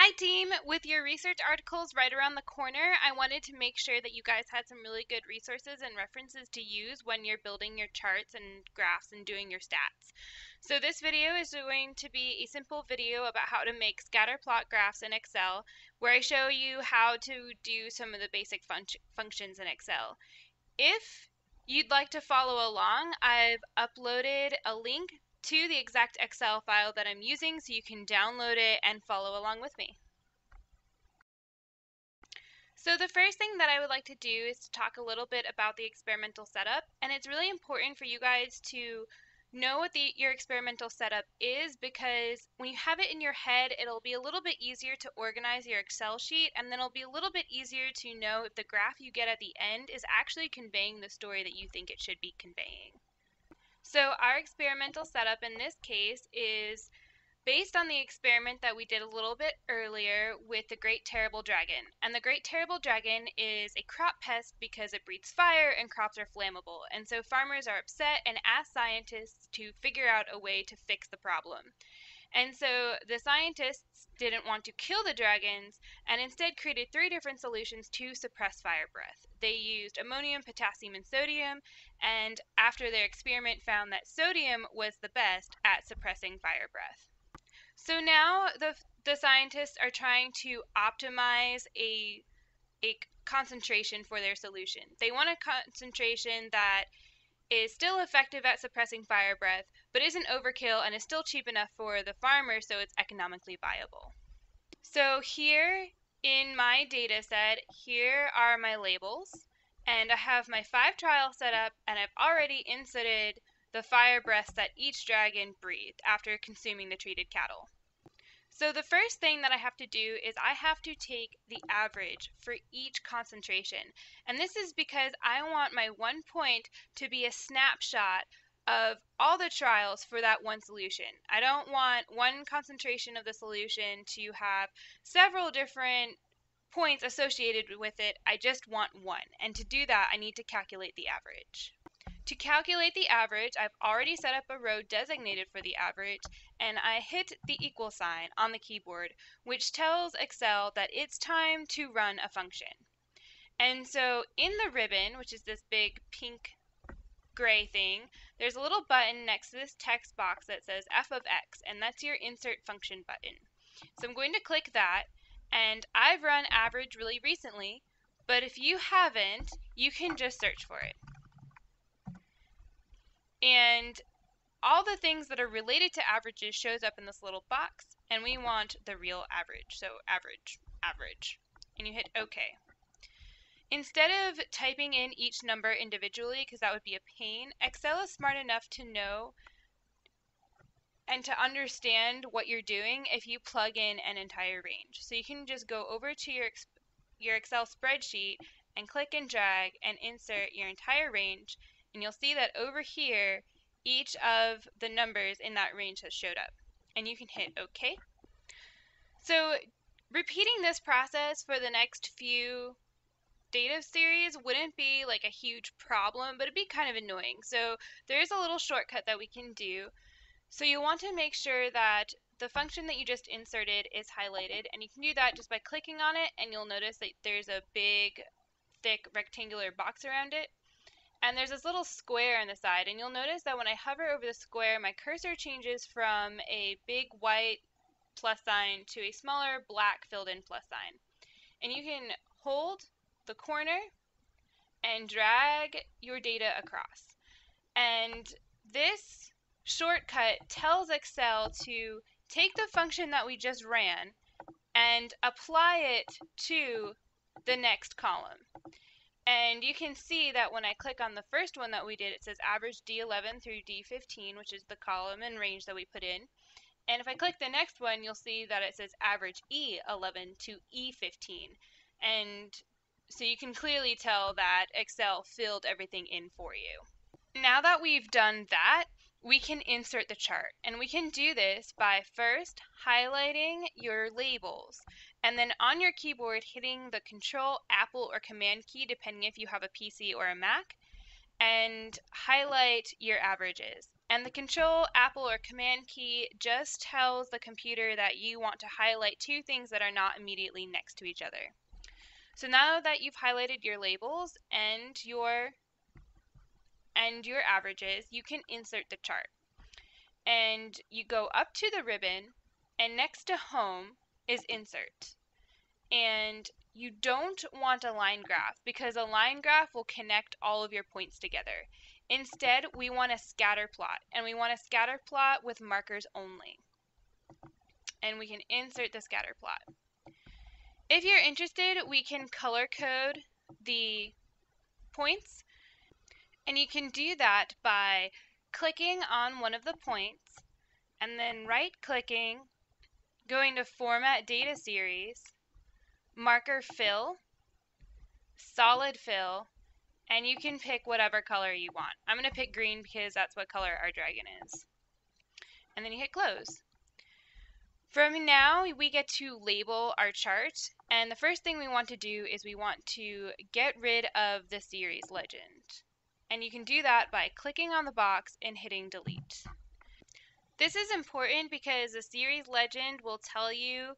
Hi team! With your research articles right around the corner, I wanted to make sure that you guys had some really good resources and references to use when you're building your charts and graphs and doing your stats. So this video is going to be a simple video about how to make scatter plot graphs in Excel, where I show you how to do some of the basic fun functions in Excel. If you'd like to follow along, I've uploaded a link to the exact Excel file that I'm using so you can download it and follow along with me. So the first thing that I would like to do is to talk a little bit about the experimental setup and it's really important for you guys to know what the, your experimental setup is because when you have it in your head it'll be a little bit easier to organize your Excel sheet and then it'll be a little bit easier to know if the graph you get at the end is actually conveying the story that you think it should be conveying. So our experimental setup in this case is based on the experiment that we did a little bit earlier with the Great Terrible Dragon. And the Great Terrible Dragon is a crop pest because it breathes fire and crops are flammable. And so farmers are upset and ask scientists to figure out a way to fix the problem. And so the scientists didn't want to kill the dragons and instead created three different solutions to suppress fire breath. They used ammonium, potassium, and sodium, and after their experiment found that sodium was the best at suppressing fire breath. So now the, the scientists are trying to optimize a, a concentration for their solution. They want a concentration that is still effective at suppressing fire breath, but isn't overkill and is still cheap enough for the farmer so it's economically viable. So here in my data set, here are my labels, and I have my five trials set up, and I've already inserted the fire breaths that each dragon breathed after consuming the treated cattle. So the first thing that I have to do is I have to take the average for each concentration. And this is because I want my one point to be a snapshot of all the trials for that one solution. I don't want one concentration of the solution to have several different points associated with it. I just want one. And to do that, I need to calculate the average. To calculate the average, I've already set up a row designated for the average, and I hit the equal sign on the keyboard, which tells Excel that it's time to run a function. And so in the ribbon, which is this big pink gray thing, there's a little button next to this text box that says f of x, and that's your insert function button. So I'm going to click that, and I've run average really recently, but if you haven't, you can just search for it. And all the things that are related to averages shows up in this little box, and we want the real average. So average, average, and you hit OK. Instead of typing in each number individually, because that would be a pain, Excel is smart enough to know and to understand what you're doing if you plug in an entire range. So you can just go over to your, your Excel spreadsheet and click and drag and insert your entire range and you'll see that over here each of the numbers in that range has showed up and you can hit OK. So repeating this process for the next few data series wouldn't be like a huge problem but it'd be kind of annoying. So there's a little shortcut that we can do. So you want to make sure that the function that you just inserted is highlighted and you can do that just by clicking on it and you'll notice that there's a big thick rectangular box around it. And there's this little square on the side and you'll notice that when I hover over the square my cursor changes from a big white plus sign to a smaller black filled in plus sign. And you can hold the corner and drag your data across and this shortcut tells Excel to take the function that we just ran and apply it to the next column and you can see that when I click on the first one that we did, it says average D11 through D15, which is the column and range that we put in. And if I click the next one, you'll see that it says average E11 to E15. And so you can clearly tell that Excel filled everything in for you. Now that we've done that, we can insert the chart. And we can do this by first highlighting your labels and then on your keyboard hitting the control apple or command key depending if you have a PC or a Mac and highlight your averages And the Control, Apple, or Command key just tells the computer that you want to highlight two things that are not immediately next to each other. So now that you've highlighted your labels and your and your averages, you can insert the chart. And you go up to the ribbon and next to home is insert. And you don't want a line graph because a line graph will connect all of your points together. Instead, we want a scatter plot, and we want a scatter plot with markers only. And we can insert the scatter plot. If you're interested, we can color code the points, and you can do that by clicking on one of the points, and then right-clicking, going to Format Data Series, Marker Fill, Solid Fill, and you can pick whatever color you want. I'm going to pick green because that's what color our dragon is. And then you hit close. From now, we get to label our chart, and the first thing we want to do is we want to get rid of the series legend. And you can do that by clicking on the box and hitting delete. This is important because the series legend will tell you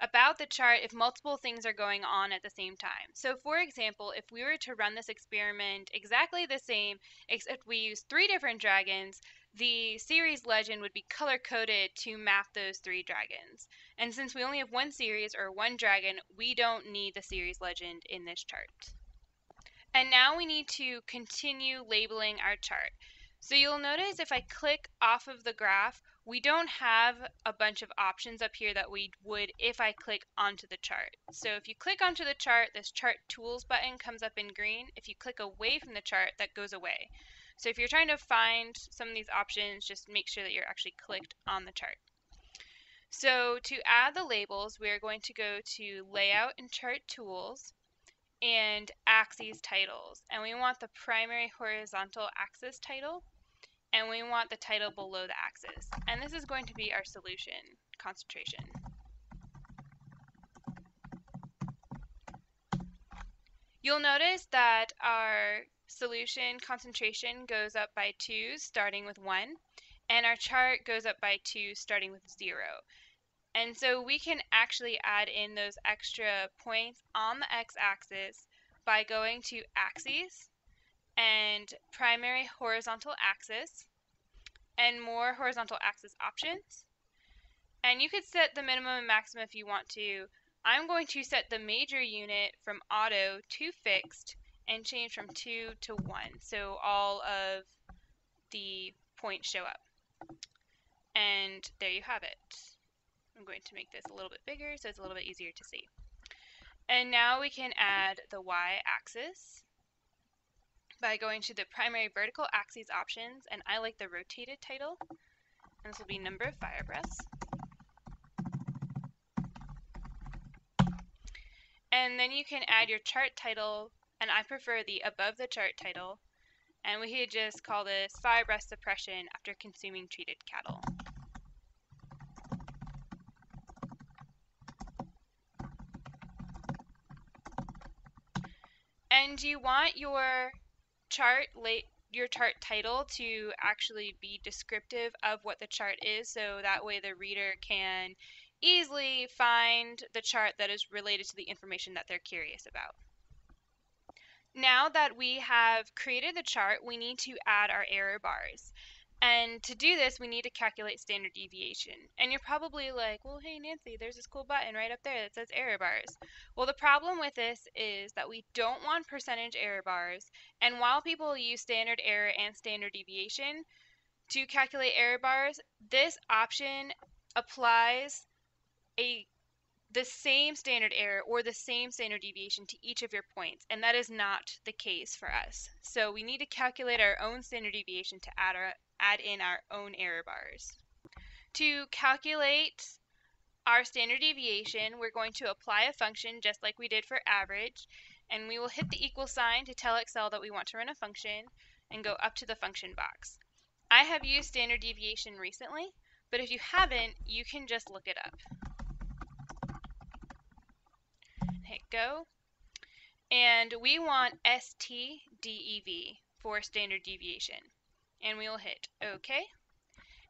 about the chart if multiple things are going on at the same time. So for example, if we were to run this experiment exactly the same, except we use three different dragons, the series legend would be color coded to map those three dragons. And since we only have one series or one dragon, we don't need the series legend in this chart. And now we need to continue labeling our chart. So you'll notice if I click off of the graph, we don't have a bunch of options up here that we would if I click onto the chart. So if you click onto the chart, this chart tools button comes up in green. If you click away from the chart, that goes away. So if you're trying to find some of these options, just make sure that you're actually clicked on the chart. So to add the labels, we are going to go to Layout and Chart Tools and Axes Titles. And we want the primary horizontal axis title and we want the title below the axis. And this is going to be our solution concentration. You'll notice that our solution concentration goes up by 2 starting with 1 and our chart goes up by 2 starting with 0. And so we can actually add in those extra points on the x-axis by going to axes and primary horizontal axis and more horizontal axis options. And you could set the minimum and maximum if you want to. I'm going to set the major unit from auto to fixed and change from 2 to 1 so all of the points show up. And there you have it. I'm going to make this a little bit bigger so it's a little bit easier to see. And now we can add the y-axis by going to the primary vertical axes options, and I like the rotated title. And this will be number of fire breaths. And then you can add your chart title, and I prefer the above the chart title. And we could just call this fire breath suppression after consuming treated cattle. And you want your chart late your chart title to actually be descriptive of what the chart is so that way the reader can easily find the chart that is related to the information that they're curious about. Now that we have created the chart, we need to add our error bars. And to do this, we need to calculate standard deviation. And you're probably like, well, hey, Nancy, there's this cool button right up there that says error bars. Well, the problem with this is that we don't want percentage error bars. And while people use standard error and standard deviation to calculate error bars, this option applies a the same standard error or the same standard deviation to each of your points, and that is not the case for us. So we need to calculate our own standard deviation to add, our, add in our own error bars. To calculate our standard deviation, we're going to apply a function just like we did for average, and we will hit the equal sign to tell Excel that we want to run a function and go up to the function box. I have used standard deviation recently, but if you haven't, you can just look it up. Hit go. And we want STDEV for standard deviation. and we'll hit OK.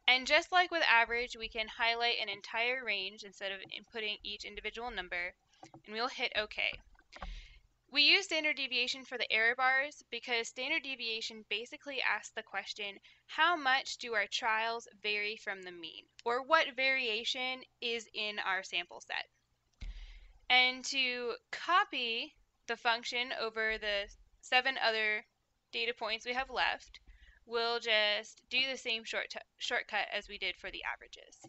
And just like with average, we can highlight an entire range instead of inputting each individual number, and we'll hit OK. We use standard deviation for the error bars because standard deviation basically asks the question, how much do our trials vary from the mean? Or what variation is in our sample set? And to copy the function over the seven other data points we have left, we'll just do the same short shortcut as we did for the averages.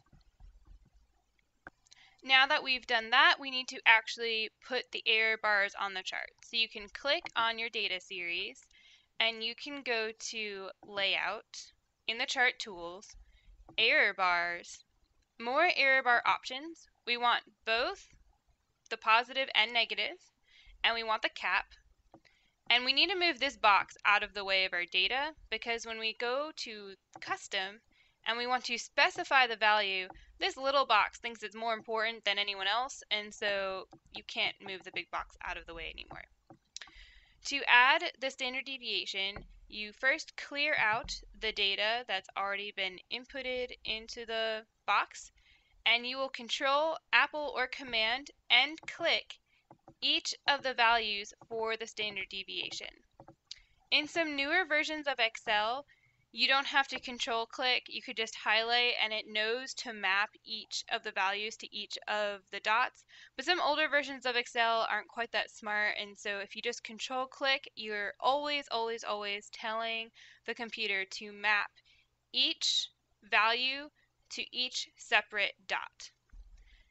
Now that we've done that, we need to actually put the error bars on the chart. So you can click on your data series and you can go to Layout in the Chart Tools, Error Bars, More Error Bar Options. We want both the positive and negative, and we want the cap. And we need to move this box out of the way of our data because when we go to Custom, and we want to specify the value, this little box thinks it's more important than anyone else, and so you can't move the big box out of the way anymore. To add the standard deviation, you first clear out the data that's already been inputted into the box, and you will control Apple or Command and click each of the values for the standard deviation. In some newer versions of Excel, you don't have to control click, you could just highlight and it knows to map each of the values to each of the dots. But some older versions of Excel aren't quite that smart and so if you just control click, you're always, always, always telling the computer to map each value to each separate dot.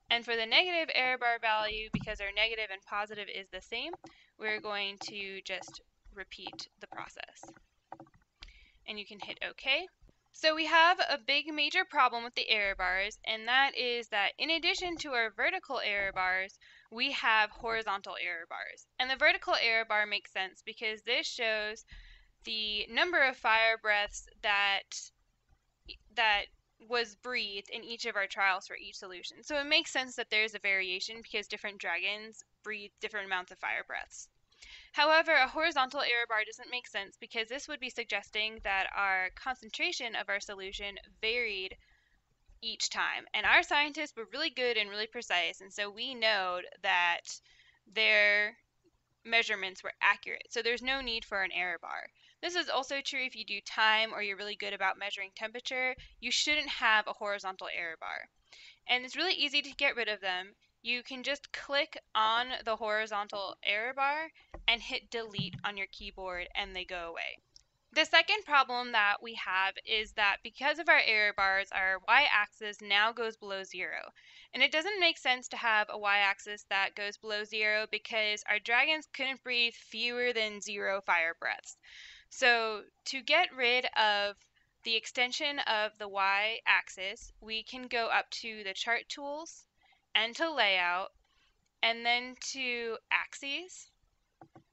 And for the negative error bar value, because our negative and positive is the same, we're going to just repeat the process and you can hit OK. So we have a big major problem with the error bars, and that is that in addition to our vertical error bars, we have horizontal error bars. And the vertical error bar makes sense because this shows the number of fire breaths that that was breathed in each of our trials for each solution. So it makes sense that there's a variation because different dragons breathe different amounts of fire breaths. However, a horizontal error bar doesn't make sense because this would be suggesting that our concentration of our solution varied each time. And our scientists were really good and really precise, and so we know that their measurements were accurate. So there's no need for an error bar. This is also true if you do time or you're really good about measuring temperature. You shouldn't have a horizontal error bar. And it's really easy to get rid of them you can just click on the horizontal error bar and hit delete on your keyboard and they go away. The second problem that we have is that because of our error bars, our y-axis now goes below zero. And it doesn't make sense to have a y-axis that goes below zero because our dragons couldn't breathe fewer than zero fire breaths. So to get rid of the extension of the y-axis, we can go up to the chart tools, and to layout and then to axes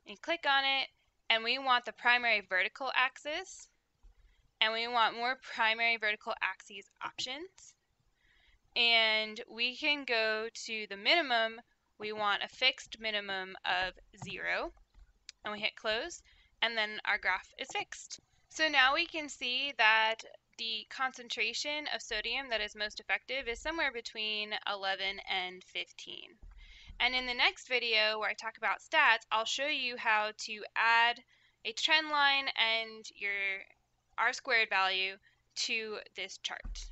and click on it and we want the primary vertical axis and we want more primary vertical axes options. And we can go to the minimum we want a fixed minimum of zero and we hit close and then our graph is fixed so now we can see that the concentration of sodium that is most effective is somewhere between 11 and 15. And in the next video where I talk about stats, I'll show you how to add a trend line and your R squared value to this chart.